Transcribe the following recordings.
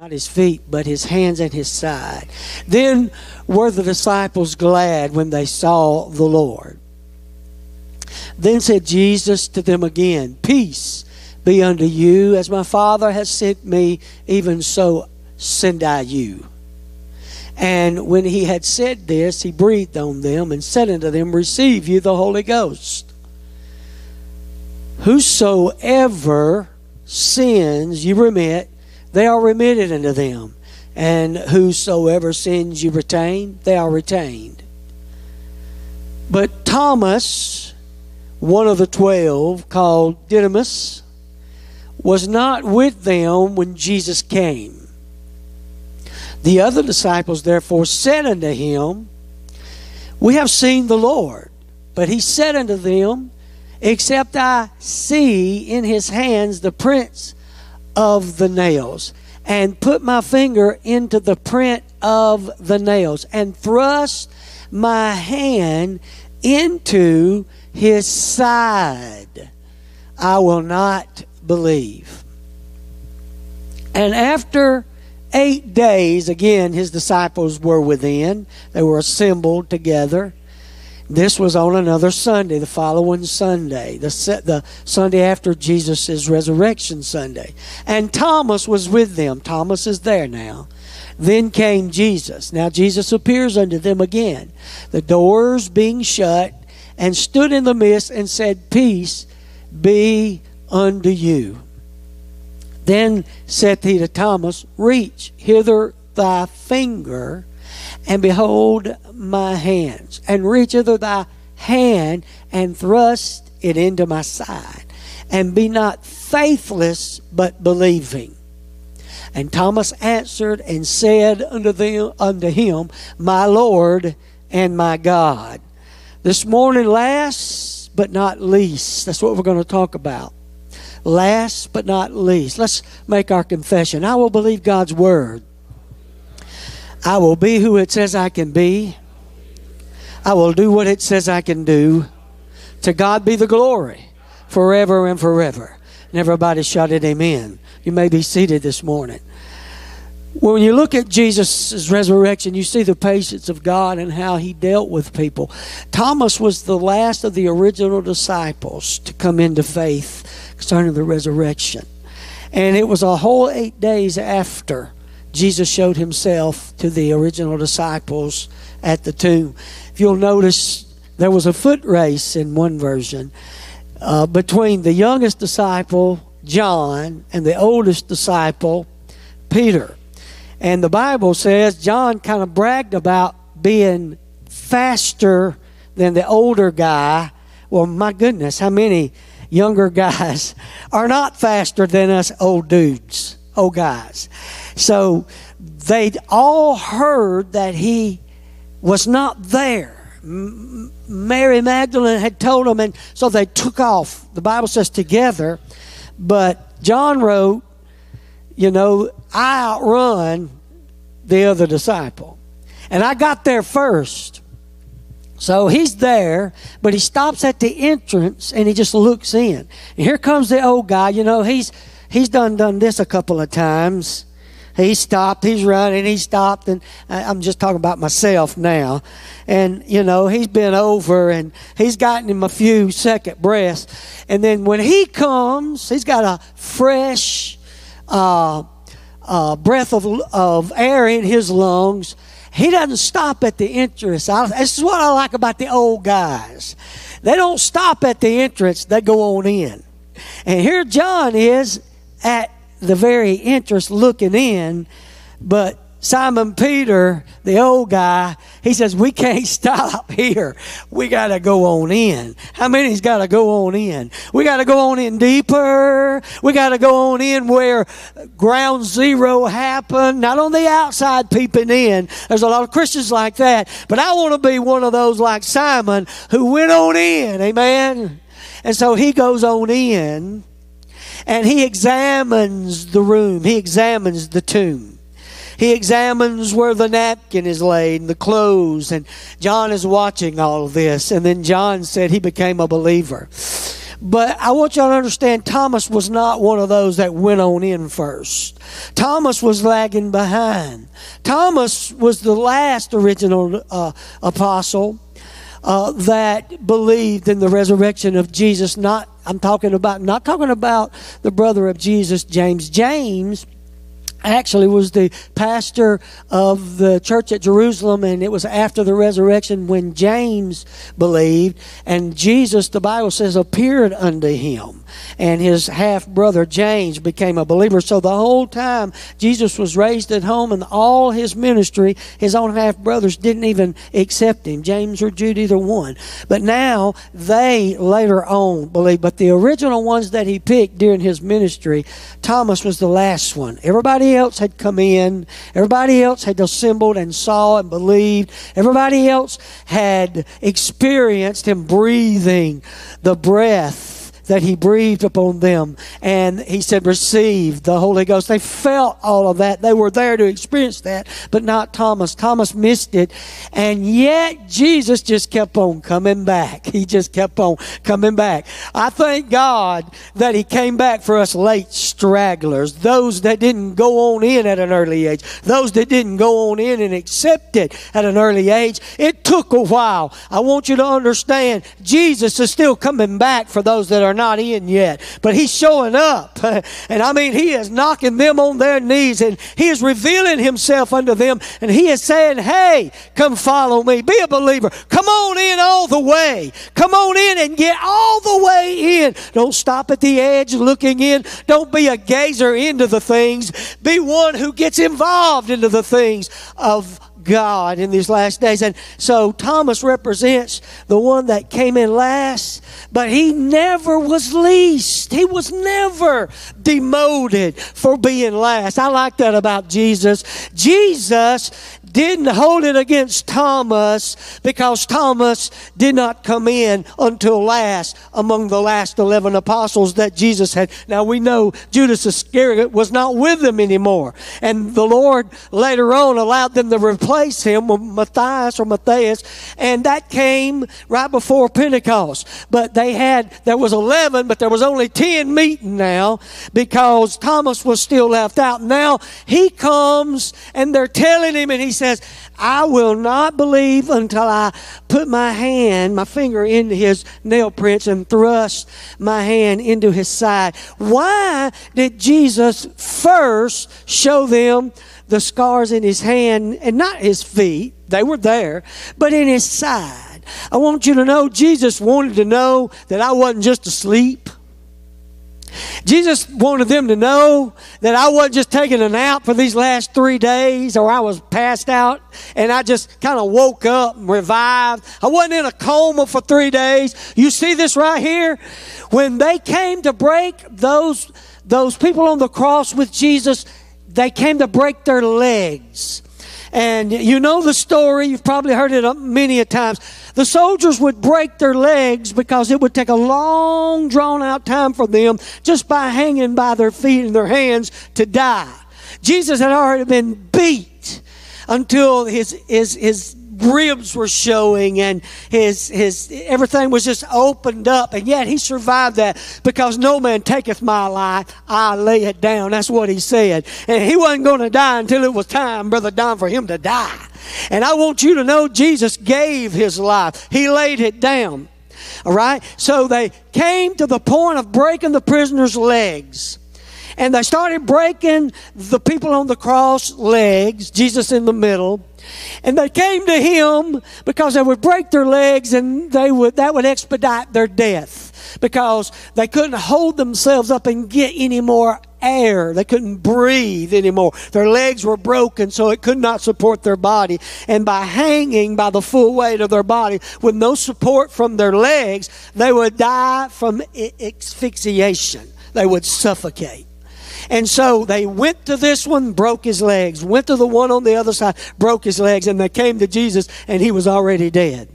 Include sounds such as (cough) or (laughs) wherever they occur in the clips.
not his feet, but his hands and his side. Then were the disciples glad when they saw the Lord. Then said Jesus to them again, Peace be unto you, as my Father has sent me, even so send I you. And when he had said this, he breathed on them and said unto them, Receive you the Holy Ghost. Whosoever sins you remit, they are remitted unto them. And whosoever sins you retain, they are retained. But Thomas, one of the twelve, called Didymus, was not with them when Jesus came. The other disciples therefore said unto him, We have seen the Lord. But he said unto them, Except I see in his hands the prints of the nails and put my finger into the print of the nails and thrust my hand into his side. I will not believe. And after eight days, again, his disciples were within. They were assembled together. This was on another Sunday, the following Sunday, the, the Sunday after Jesus' resurrection Sunday. And Thomas was with them. Thomas is there now. Then came Jesus. Now Jesus appears unto them again, the doors being shut, and stood in the midst and said, Peace be unto you. Then saith he to Thomas, Reach hither thy finger and behold my hands, and reach hither thy hand, and thrust it into my side, and be not faithless, but believing. And Thomas answered and said unto them unto him, My Lord and my God. This morning, last but not least, that's what we're going to talk about. Last but not least, let's make our confession. I will believe God's word. I will be who it says I can be. I will do what it says I can do. To God be the glory forever and forever. And everybody shouted amen. You may be seated this morning. When you look at Jesus' resurrection, you see the patience of God and how he dealt with people. Thomas was the last of the original disciples to come into faith concerning the resurrection. And it was a whole eight days after Jesus showed himself to the original disciples at the tomb. If you'll notice, there was a foot race in one version uh, between the youngest disciple, John, and the oldest disciple, Peter. And the Bible says John kind of bragged about being faster than the older guy. Well, my goodness, how many younger (laughs) guys are not faster than us old dudes, old guys? So they'd all heard that he was not there. Mary Magdalene had told them, and so they took off. The Bible says together, but John wrote, you know, I outrun the other disciple. And I got there first. So he's there, but he stops at the entrance and he just looks in. And here comes the old guy. You know, he's he's done done this a couple of times. He stopped, he's running, he stopped, and I'm just talking about myself now. And, you know, he's been over and he's gotten him a few second breaths. And then when he comes, he's got a fresh uh, uh, breath of, of air in his lungs. He doesn't stop at the entrance. I, this is what I like about the old guys. They don't stop at the entrance, they go on in. And here John is at the very entrance looking in, but Simon Peter, the old guy, he says, We can't (laughs) stop here. We got to go on in. How many's got to go on in? We got to go on in deeper. We got to go on in where ground zero happened, not on the outside peeping in. There's a lot of Christians like that. But I want to be one of those like Simon who went on in. Amen. And so he goes on in and he examines the room, he examines the tomb. He examines where the napkin is laid and the clothes, and John is watching all of this. And then John said he became a believer. But I want y'all to understand Thomas was not one of those that went on in first. Thomas was lagging behind. Thomas was the last original uh, apostle uh, that believed in the resurrection of Jesus. Not I'm talking about not talking about the brother of Jesus, James. James actually was the pastor of the church at Jerusalem, and it was after the resurrection when James believed, and Jesus, the Bible says, appeared unto him, and his half brother James became a believer. So the whole time Jesus was raised at home, and all his ministry, his own half brothers didn't even accept him, James or Jude, either one. But now they later on believed, but the original ones that he picked during his ministry, Thomas was the last one. Everybody else had come in. Everybody else had assembled and saw and believed. Everybody else had experienced him breathing the breath that he breathed upon them. And he said, receive the Holy Ghost. They felt all of that. They were there to experience that, but not Thomas. Thomas missed it. And yet Jesus just kept on coming back. He just kept on coming back. I thank God that he came back for us late stragglers, those that didn't go on in at an early age, those that didn't go on in and accept it at an early age. It took a while. I want you to understand Jesus is still coming back for those that are not in yet, but he's showing up. (laughs) And I mean, he is knocking them on their knees and he is revealing himself unto them and he is saying, Hey, come follow me. Be a believer. Come on in all the way. Come on in and get all the way in. Don't stop at the edge looking in. Don't be a gazer into the things. Be one who gets involved into the things of God in these last days. And so Thomas represents the one that came in last, but he never was least. He was never demoted for being last. I like that about Jesus. Jesus didn't hold it against Thomas because Thomas did not come in until last among the last 11 apostles that Jesus had. Now we know Judas Iscariot was not with them anymore. And the Lord later on allowed them to replace him with Matthias or Matthias. And that came right before Pentecost. But they had, there was 11, but there was only 10 meeting now because Thomas was still left out. Now he comes and they're telling him and he says, I will not believe until I put my hand, my finger into his nail prints and thrust my hand into his side. Why did Jesus first show them the scars in his hand and not his feet? They were there, but in his side. I want you to know Jesus wanted to know that I wasn't just asleep. Jesus wanted them to know that I wasn't just taking a nap for these last three days or I was passed out and I just kind of woke up and revived. I wasn't in a coma for three days. You see this right here? When they came to break those, those people on the cross with Jesus, they came to break their legs. And you know the story, you've probably heard it many a times. The soldiers would break their legs because it would take a long, drawn out time for them just by hanging by their feet and their hands to die. Jesus had already been beat until his, his, his ribs were showing and his his everything was just opened up. And yet he survived that because no man taketh my life. I lay it down. That's what he said. And he wasn't going to die until it was time brother don for him to die. And i want you to know jesus gave his life. He laid it down. All right? So they came to the point of breaking the prisoner's legs and they started breaking the people on the cross legs jesus in the middle and they came to him because they would break their legs and they would, that would expedite their death because they couldn't hold themselves up and get any more air. They couldn't breathe anymore. Their legs were broken, so it could not support their body. And by hanging by the full weight of their body with no support from their legs, they would die from asphyxiation. They would suffocate. And so they went to this one, broke his legs, went to the one on the other side, broke his legs, and they came to Jesus, and he was already dead.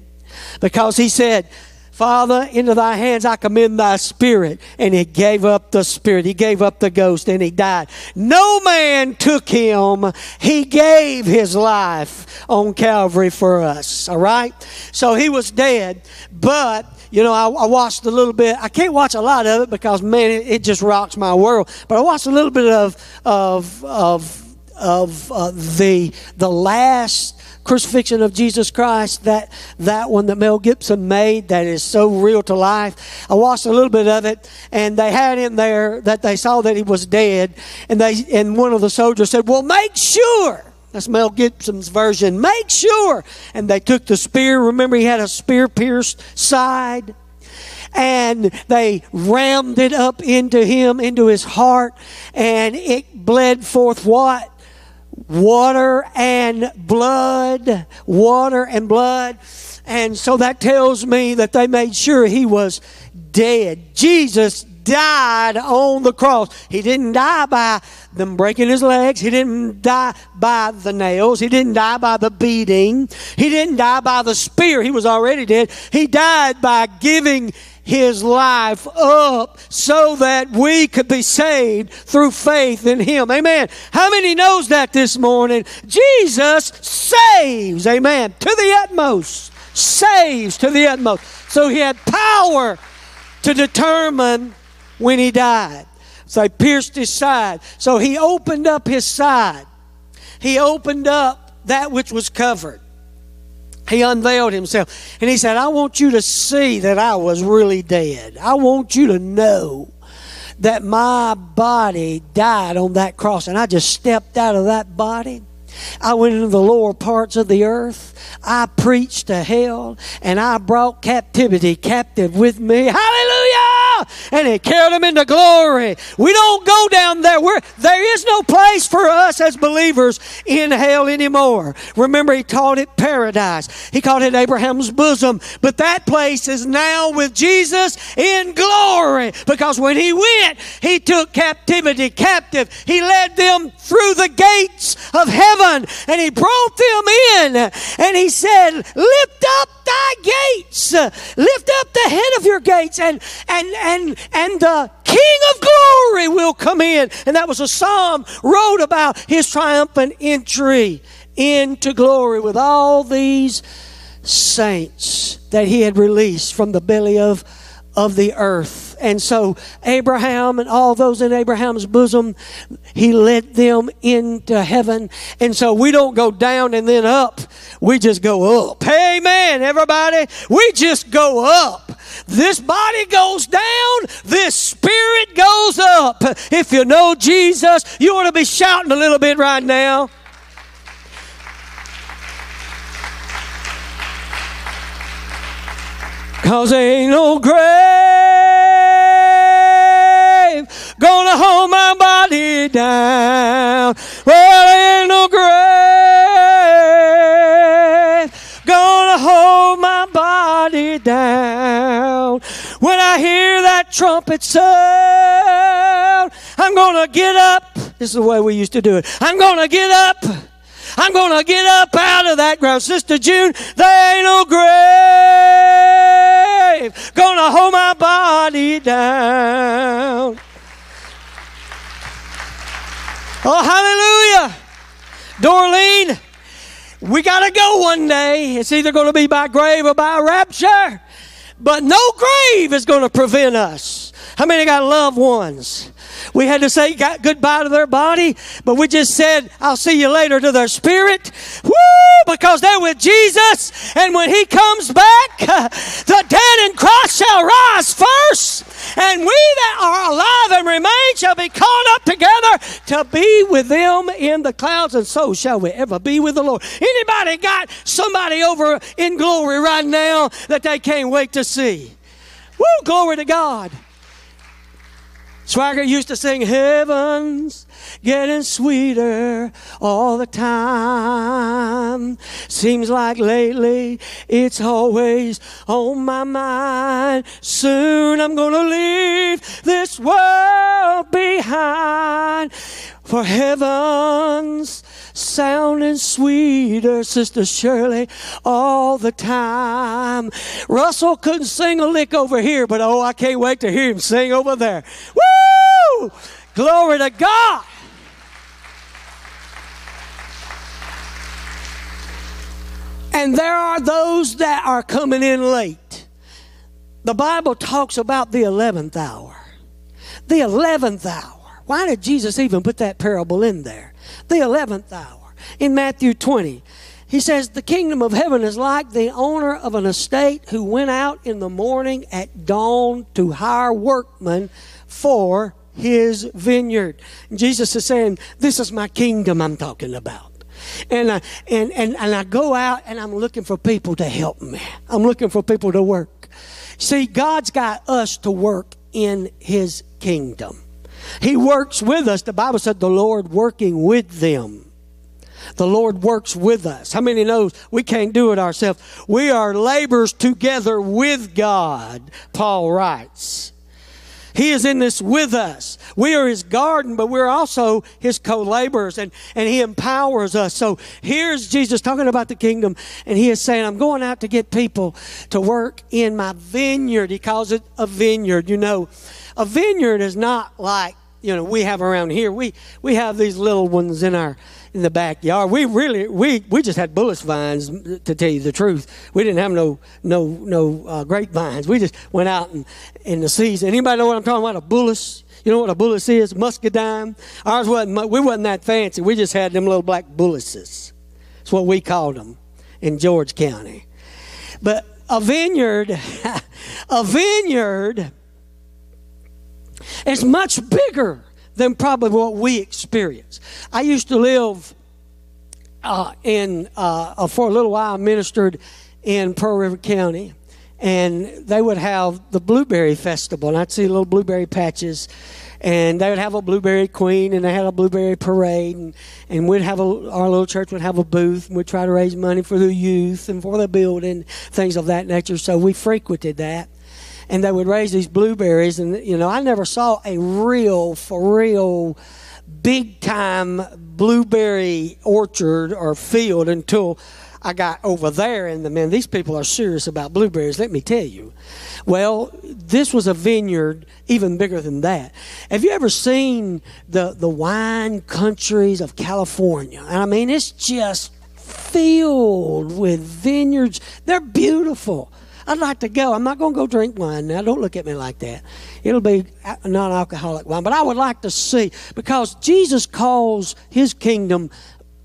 Because he said, Father, into thy hands I commend thy spirit. And he gave up the spirit. He gave up the ghost and he died. No man took him. He gave his life on Calvary for us. All right? So he was dead, but you know, I, I, watched a little bit. I can't watch a lot of it because man, it, it just rocks my world. But I watched a little bit of of of of uh, the the last crucifixion of Jesus Christ, that, that one that Mel Gibson made that is so real to life. I watched a little bit of it, and they had in there that they saw that he was dead, and they and one of the soldiers said, "Well, make sure." That's Mel Gibson's version. Make sure. And they took the spear. Remember, he had a spear pierced side and they rammed it up into him, into his heart, and it bled forth what? water and blood, water and blood. And so that tells me that they made sure he was dead. Jesus died on the cross. He didn't die by them breaking his legs. He didn't die by the nails. He didn't die by the beating. He didn't die by the spear. He was already dead. He died by giving his life up so that we could be saved through faith in him. Amen. How many knows that this morning? Jesus saves. Amen. To the utmost. Saves to the utmost. So he had power to determine when he died. So they pierced his side. So he opened up his side. He opened up that which was covered he unveiled himself and he said, I want you to see that I was really dead. I want you to know that my body died on that cross and I just stepped out of that body. I went into the lower parts of the earth. I preached to hell and I brought captivity captive with me. Hallelujah! And he carried them into glory. We don't go down there. We're, there is no place for us as believers in hell anymore. Remember, he called it paradise. He called it Abraham's bosom. But that place is now with Jesus in glory because when he went, he took captivity captive. He led them through the gates of heaven and he brought them in and he said, Lift up thy gates, lift up the head of your gates, and and and and the King of glory will come in. And that was a psalm wrote about his triumphant entry into glory with all these saints that he had released from the belly of of the earth. And so Abraham and all those in Abraham's bosom, he led them into heaven. And so we don't go down and then up. We just go up. Amen, everybody. We just go up. This body goes down. This spirit goes up. If you know Jesus, you ought to be shouting a little bit right now. Cause ain't no grave gonna hold my body down. Well, ain't no down. When I hear that trumpet sound, I'm gonna get up. This is the way we used to do it. I'm gonna get up. I'm going to get up out of that ground. Sister June, there ain't no grave going to hold my body down. Oh, hallelujah. Dorleen, we got to go one day. It's either going to be by grave or by rapture. But no grave is going to prevent us. How many got loved ones? We had to say goodbye to their body, but we just said, I'll see you later to their spirit. Woo! Because they're with Jesus. And when He comes back, (laughs) the dead in Christ shall rise first. And we that are alive and remain shall be caught up together to be with them in the clouds, and so shall we ever be with the Lord. Anybody got somebody over in glory right now that they can't wait to see? Woo, glory to God. Swagger used to sing, Heaven's getting sweeter all the time. Seems like lately it's always on my mind. Soon I'm gonna leave this world behind for heaven's sounding sweeter, Sister Shirley, all the time. Russell couldn't sing a lick over here, but oh, I can't wait to hear him sing over there. Woo! Glory to God. And there are those that are coming in late. the Bible talks about the 11th hour. The 11th hour. Why did Jesus even put that parable in there? The 11th hour. In Matthew 20, he says, The kingdom of heaven is like the owner of an estate who went out in the morning at dawn to hire workmen for his vineyard. Jesus is saying, This is my kingdom I'm talking about. And I, and, and, and I go out and I'm looking for people to help me. I'm looking for people to work. See, God's got us to work in his kingdom. He works with us. The Bible said the Lord working with them. The Lord works with us. How many knows we can't do it ourselves? We are laborers together with God, Paul writes. He is in this with us. We are His garden, but we're also His co-laborers and, and He empowers us. So here's Jesus talking about the kingdom and He is saying, I'm going out to get people to work in my vineyard. He calls it a vineyard. You know, a vineyard is not like, you know, we have around here. We, we have these little ones in our, in the backyard. We really we we just had bullace vines to tell you the truth. We didn't have no no no uh, grapevines. We just went out and in the season. Anybody know what I'm talking about? A bullace. You know what a bullace is? Muscadine. Ours wasn't. We wasn't that fancy. We just had them little black bullaces. That's what we called them in George County. But a vineyard, (laughs) a vineyard is much bigger than probably what we experience. I used to live uh, in, uh, for a little while, I ministered in Pearl River County, and they would have the blueberry festival, and I'd see little blueberry patches, and they would have a blueberry queen, and they had a blueberry parade, and, and we'd have a, our little church would have a booth, and we'd try to raise money for the youth and for the building, things of that nature. So we frequented that and they would raise these blueberries. And, you know, I never saw a real, for real, big time blueberry orchard or field until I got over there. And the man, these people are serious about blueberries, let me tell you. Well, this was a vineyard even bigger than that. Have you ever seen the, the wine countries of California? And I mean, it's just filled with vineyards. They're beautiful. I'd like to go. I'm not going to go drink wine now. Don't look at me like that. It'll be non alcoholic wine. But I would like to see, because Jesus calls his kingdom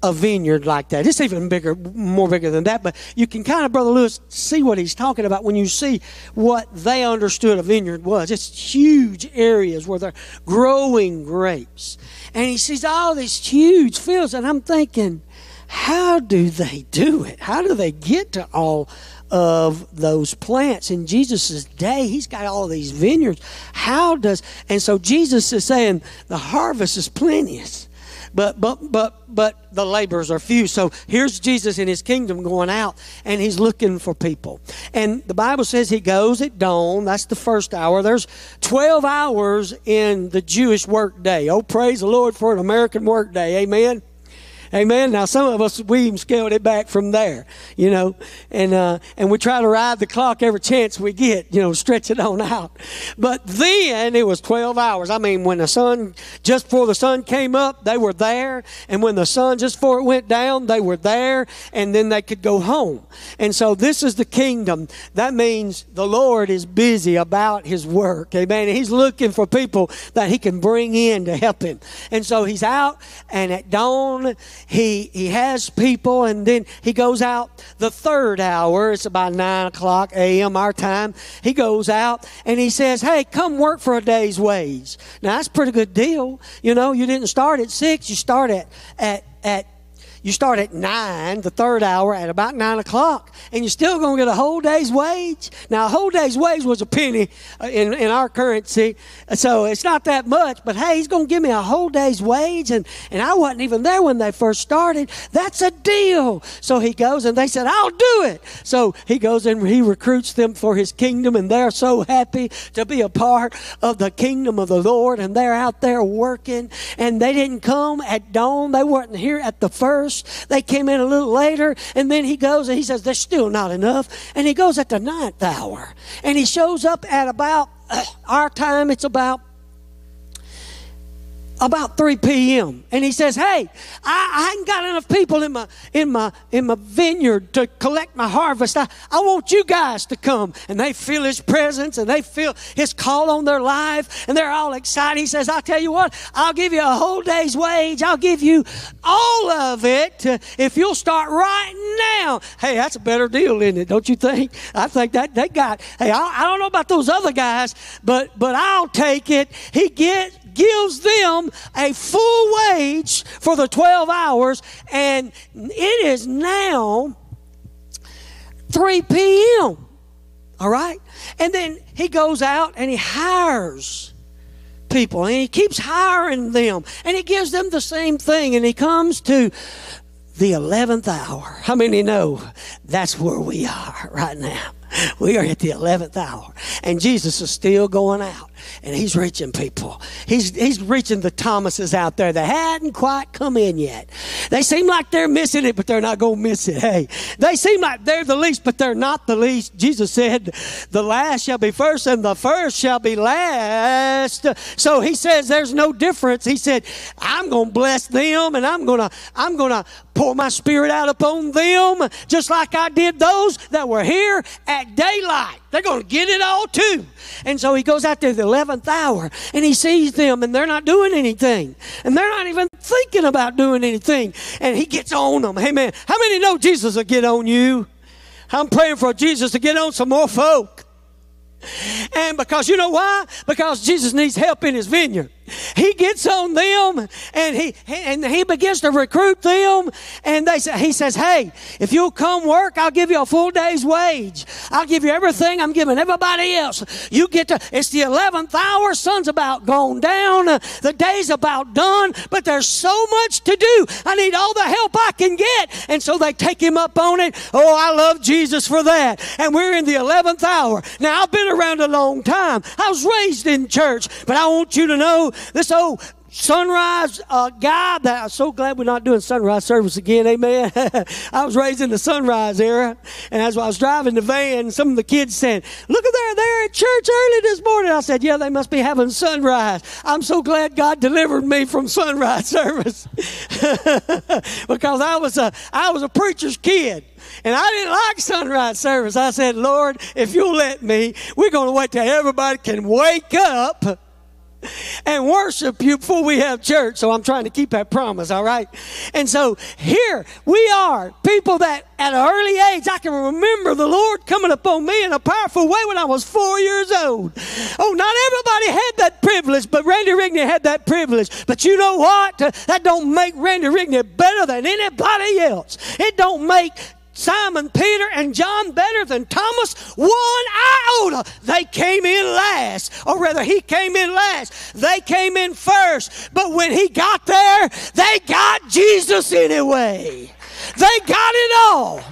a vineyard like that. It's even bigger, more bigger than that. But you can kind of, Brother Lewis, see what he's talking about when you see what they understood a vineyard was. It's huge areas where they're growing grapes. And he sees all these huge fields, and I'm thinking, how do they do it? How do they get to all of those plants in Jesus' day. He's got all these vineyards. How does and so Jesus is saying the harvest is plenteous. But but but but the laborers are few. So here's Jesus in his kingdom going out and he's looking for people. And the Bible says he goes at dawn. That's the first hour. There's 12 hours in the Jewish work day. Oh, praise the Lord for an American work day. Amen. Amen. Now some of us we even scaled it back from there, you know, and uh, and we try to ride the clock every chance we get, you know, stretch it on out. But then it was twelve hours. I mean, when the sun just before the sun came up, they were there, and when the sun just before it went down, they were there, and then they could go home. And so this is the kingdom. That means the Lord is busy about His work. Amen. He's looking for people that He can bring in to help Him. And so He's out, and at dawn he, he has people, and then he goes out the third hour. It's about 9 o'clock a.m. our time. He goes out and he says, Hey, come work for a day's wage. Now, that's a pretty good deal. You know, you didn't start at 6, you start at, at, at you start at 9, the third hour, at about 9 o'clock, and you're still going to get a whole day's wage. Now, a whole day's wage was a penny uh, in, in our currency, so it's not that much, but hey, he's going to give me a whole day's wage, and, and I wasn't even there when they first started. That's a deal. So he goes, and they said, I'll do it. So he goes and he recruits them for his kingdom, and they're so happy to be a part of the kingdom of the Lord, and they're out there working, and they didn't come at dawn, they weren't here at the first first. They came in a little later. And then he goes and he says, There's still not enough. And he goes at the ninth hour. And he shows up at about uh, our time, it's about about 3 p.m. and he says, "Hey, I, I ain't got enough people in my in my in my vineyard to collect my harvest. I, I want you guys to come." And they feel his presence and they feel his call on their life and they're all excited. He says, "I'll tell you what, I'll give you a whole day's wage. I'll give you all of it if you'll start right now." Hey, that's a better deal, isn't it? Don't you think? I think that they got. Hey, I, I don't know about those other guys, but but I'll take it. He get gives them a full wage for the 12 hours, and it is now 3 p.m. All right? And then he goes out and he hires people and he keeps hiring them and he gives them the same thing and he comes to the 11th hour. How many know that's where we are right now? We are at the 11th hour and Jesus is still going out and he's reaching people. He's, he's reaching the Thomases out there that hadn't quite come in yet. They seem like they're missing it, but they're not going to miss it. Hey, they seem like they're the least, but they're not the least. Jesus said, the last shall be first and the first shall be last. So he says there's no difference. He said, I'm going to bless them and I'm going to, I'm going to pour my spirit out upon them just like I did those that were here at daylight. They're going to get it all too. And so he goes out there the 11th hour and he sees them and they're not doing anything. And they're not even thinking about doing anything. And he gets on them. Hey man, how many know Jesus will get on you? I'm praying for Jesus to get on some more folk. And because you know why? Because Jesus needs help in his vineyard. He gets on them and he and he begins to recruit them and they say he says, "Hey, if you'll come work, I'll give you a full day's wage. I'll give you everything I'm giving everybody else. You get to it's the 11th hour, sun's about gone down, the day's about done, but there's so much to do. I need all the help I can get." And so they take him up on it. Oh, I love Jesus for that. And we're in the 11th hour. Now, I've been around a long time. I was raised in church, but I want you to know this old sunrise uh, guy that I'm so glad we're not doing sunrise service again. Amen. (laughs) I was raised in the sunrise era, and as I was driving the van, some of the kids said, "Look at there, they're at church early this morning." I said, "Yeah, they must be having sunrise." I'm so glad God delivered me from sunrise (laughs) service (laughs) because I was a I was a preacher's kid. And I didn't like sunrise service. I said, Lord, if you'll let me, we're going to wait till everybody can wake up and worship you before we have church. So I'm trying to keep that promise, all right? And so here we are, people that at an early age, I can remember the Lord coming upon me in a powerful way when I was four years old. Oh, not everybody had that privilege, but Randy Rigney had that privilege. But you know what? That don't make Randy Rigney better than anybody else. It don't make Simon, Peter, and John better than Thomas? One iota. They came in last, or rather, he came in last. They came in first. But when he got there, they got Jesus anyway. They got it all.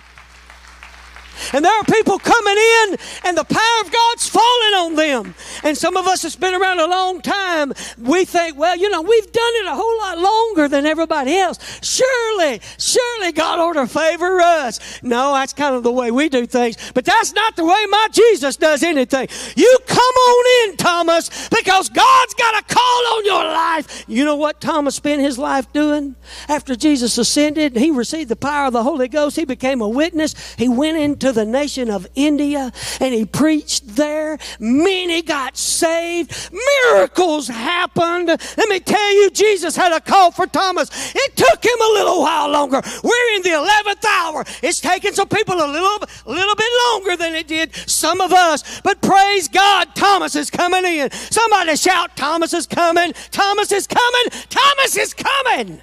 And there are people coming in, and the power of God's falling on them. And some of us that's been around a long time, we think, well, you know, we've done it a whole lot longer than everybody else. Surely, surely God ought to favor us. No, that's kind of the way we do things. But that's not the way my Jesus does anything. You come on in, Thomas, because God's got a call on your life. You know what Thomas spent his life doing? After Jesus ascended, he received the power of the Holy Ghost. He became a witness. He went into the nation of India and he preached there. Many got saved. Miracles happened. Let me tell you, Jesus had a call for Thomas. It took him a little while longer. We're in the 11th hour. It's taken some people a little, a little bit longer than it did some of us. But praise God, Thomas is coming in. Somebody shout, Thomas is coming. Thomas is coming. Thomas is coming.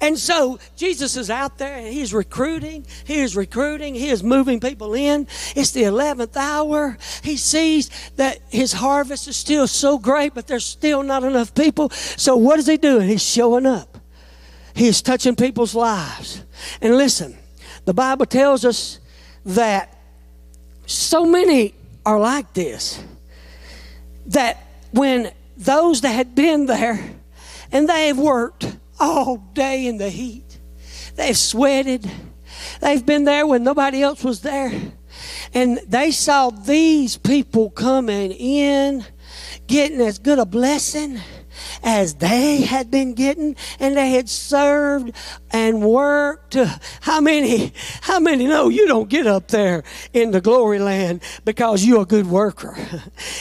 And so Jesus is out there and he's recruiting, he is recruiting, he is moving people in. It's the 11th hour. He sees that his harvest is still so great, but there's still not enough people. So what is he doing? He's showing up. He is touching people's lives. And listen, the Bible tells us that so many are like this that when those that had been there and they have worked all day in the heat. They've sweated. They've been there when nobody else was there. And they saw these people coming in, getting as good a blessing as they had been getting, and they had served and worked. How many, how many know you don't get up there in the glory land because you're a good worker? (laughs)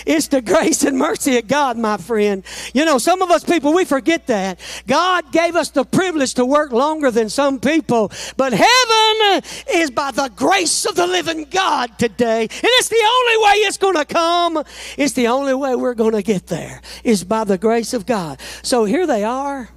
It's the grace and mercy of God, my friend. You know, some of us people, we forget that. God gave us the privilege to work longer than some people, but heaven is by the grace of the living God today. And it's the only way it's going to come. It's the only way we're going to get there is by the grace of God. So here they are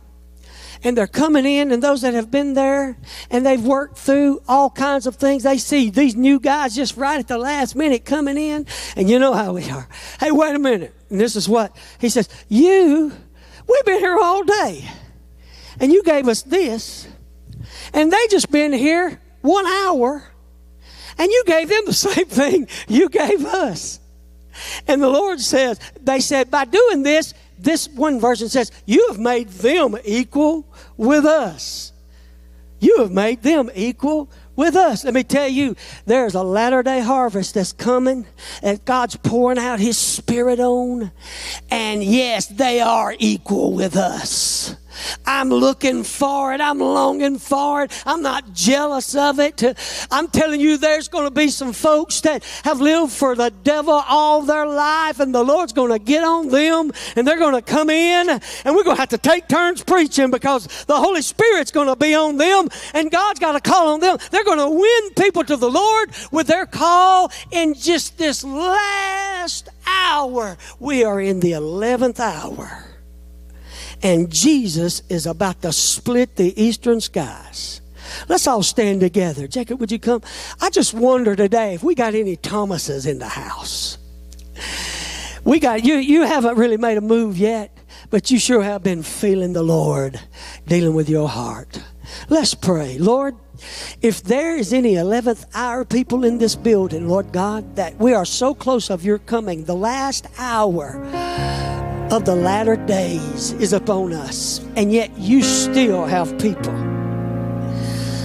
and they're coming in, and those that have been there and they've worked through all kinds of things, they see these new guys just right at the last minute coming in, and you know how we are. Hey, wait a minute. And this is what he says You, we've been here all day, and you gave us this, and they just been here one hour, and you gave them the (laughs) same thing you gave us. And the Lord says, They said, by doing this, this one version says, You have made them equal with us. You have made them equal with us. Let me tell you, there's a latter day harvest that's coming that God's pouring out His Spirit on. And yes, they are equal with us. I'm looking for it. I'm longing for it. I'm not jealous of it. I'm telling you, there's going to be some folks that have lived for the devil all their life, and the Lord's going to get on them, and they're going to come in, and we're going to have to take turns preaching because the Holy Spirit's going to be on them, and God's got a call on them. They're going to win people to the Lord with their call in just this last hour. We are in the 11th hour and Jesus is about to split the eastern skies. Let's all stand together. Jacob, would you come? I just wonder today if we got any Thomases in the house. We got you you haven't really made a move yet, but you sure have been feeling the Lord dealing with your heart. Let's pray. Lord, if there is any 11th hour people in this building, Lord God, that we are so close of your coming, the last hour of the latter days is upon us, and yet you still have people.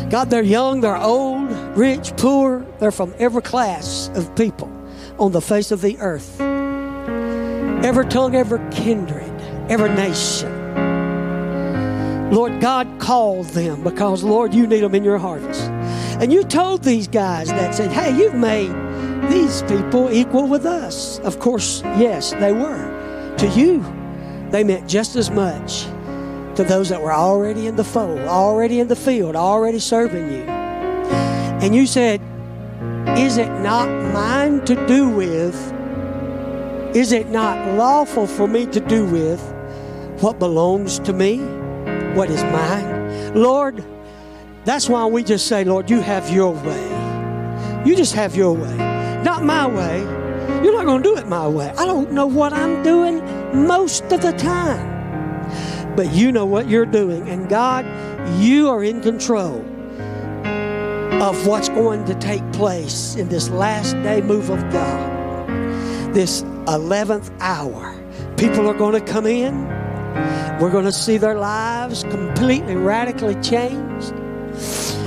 God, they're young, they're old, rich, poor, they're from every class of people on the face of the earth. Every tongue, every kindred, every nation. Lord God called them because, Lord, you need them in your harvest. And you told these guys that said, hey, you've made these people equal with us. Of course, yes, they were to you, they meant just as much to those that were already in the fold, already in the field, already serving you. And you said, Is it not mine to do with? Is it not lawful for me to do with what belongs to me, what is mine? Lord, that's why we just say, Lord, you have your way. You just have your way, not my way. You're not going to do it my way. I don't know what I'm doing most of the time. But you know what you're doing. And God, you are in control of what's going to take place in this last day move of God. This 11th hour. People are going to come in. We're going to see their lives completely, radically changed.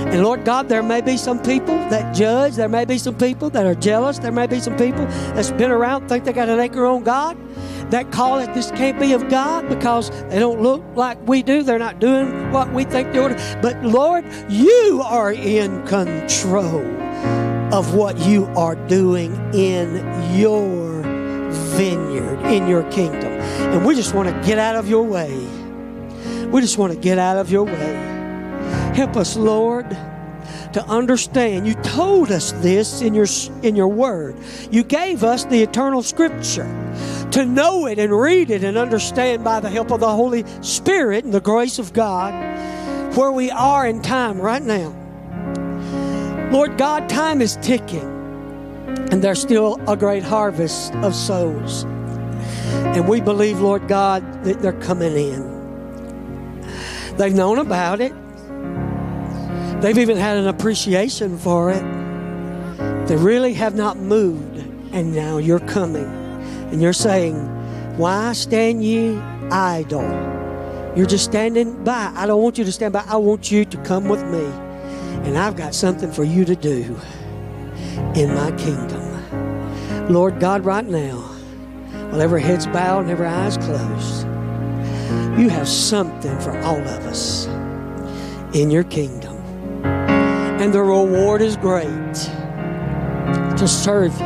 And Lord God, there may be some people that judge. There may be some people that are jealous. There may be some people that's been around, think they got an anchor on God, that call it this can't be of God because they don't look like we do. They're not doing what we think they ought to. But Lord, you are in control of what you are doing in your vineyard, in your kingdom. And we just want to get out of your way. We just want to get out of your way. Help us, Lord, to understand. You told us this in your, in your word. You gave us the eternal scripture to know it and read it and understand by the help of the Holy Spirit and the grace of God where we are in time right now. Lord God, time is ticking, and there's still a great harvest of souls. And we believe, Lord God, that they're coming in. They've known about it. They've even had an appreciation for it. They really have not moved, and now you're coming. And you're saying, Why stand ye idle? You're just standing by. I don't want you to stand by. I want you to come with me. And I've got something for you to do in my kingdom. Lord God, right now, while every head's bowed and every eye's closed, You have something for all of us in your kingdom. And the reward is great to serve you.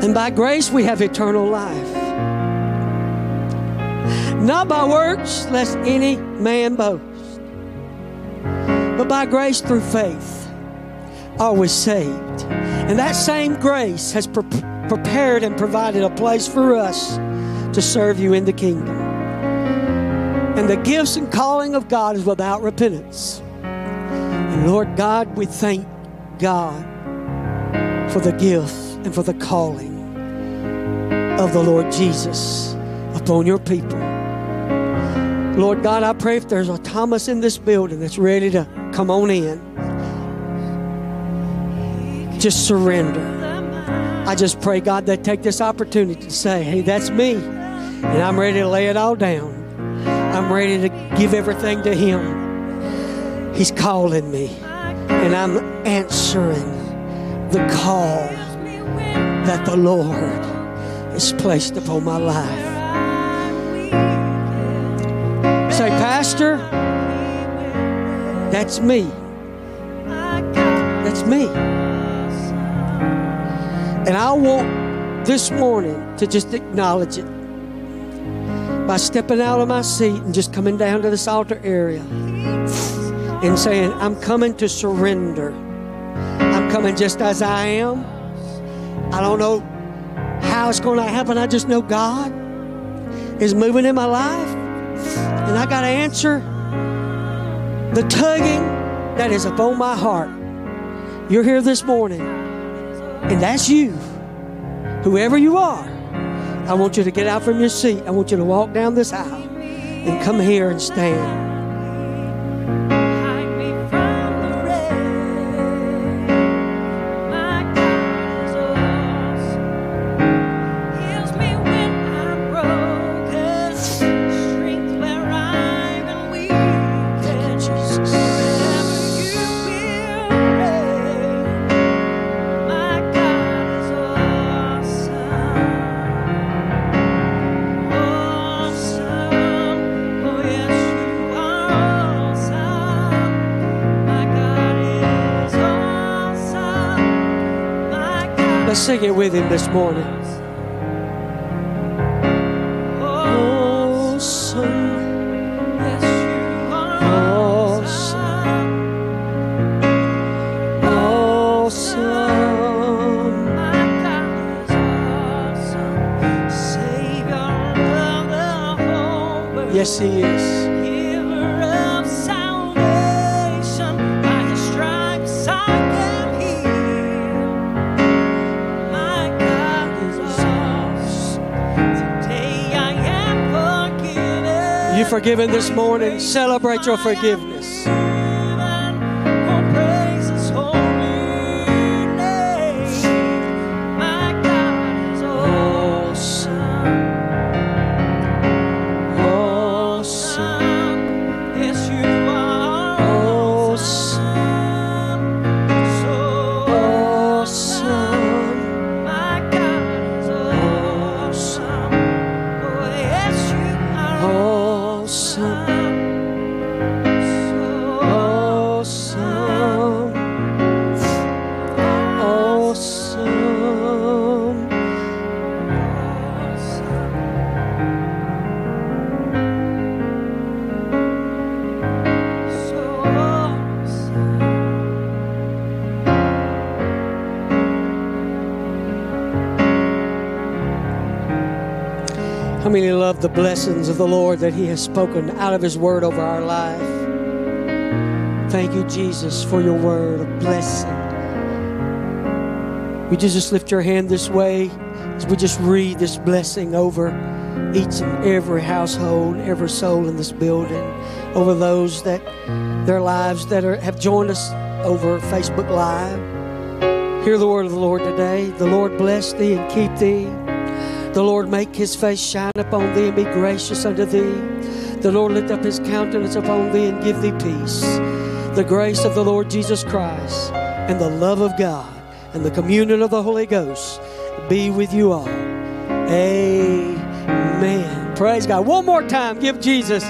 And by grace we have eternal life. Not by works, lest any man boast, but by grace through faith are we saved. And that same grace has pre- prepared and provided a place for us to serve you in the kingdom. And the gifts and calling of God is without repentance. Lord God, we thank God for the gift and for the calling of the Lord Jesus upon your people. Lord God, I pray if there's a Thomas in this building that's ready to come on in, just surrender. I just pray, God, that take this opportunity to say, hey, that's me. And I'm ready to lay it all down. I'm ready to give everything to Him. He's calling me. And I'm answering the call that the Lord has placed upon my life. Say, Pastor, that's me. That's me. And I want this morning to just acknowledge it by stepping out of my seat and just coming down to this altar area and saying, I'm coming to surrender. I'm coming just as I am. I don't know how it's going to happen. I just know God is moving in my life. And I got to answer the tugging that is upon my heart. You're here this morning, and that's you. Whoever you are, I want you to get out from your seat. I want you to walk down this aisle and come here and stand. Sing it with him this morning. Awesome. Yes, you are Awesome. Awesome. My God is awesome. Savior of the whole world. Yes, he is. Forgiven. This morning. Celebrate your forgiveness. Love the blessings of the Lord that He has spoken out of His word over our life? Thank you, Jesus, for your word of blessing. Would you just lift your hand this way as we just read this blessing over each and every household, every soul in this building, over those that their lives that are, have joined us over Facebook Live. Hear the word of the Lord today. The Lord bless thee and keep thee. The Lord make his face shine upon thee and be gracious unto thee. The Lord lift up his countenance upon thee and give thee peace. The grace of the Lord Jesus Christ and the love of God and the communion of the Holy Ghost be with you all. Amen. Praise God. One more time, give Jesus